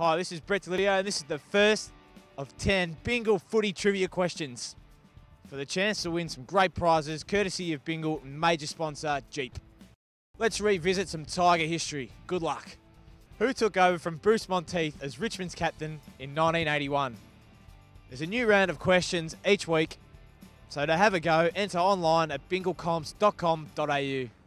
Hi, this is Brett Deledio, and this is the first of 10 Bingle footy trivia questions for the chance to win some great prizes courtesy of Bingle and major sponsor Jeep. Let's revisit some Tiger history. Good luck. Who took over from Bruce Monteath as Richmond's captain in 1981? There's a new round of questions each week, so to have a go, enter online at binglecomps.com.au.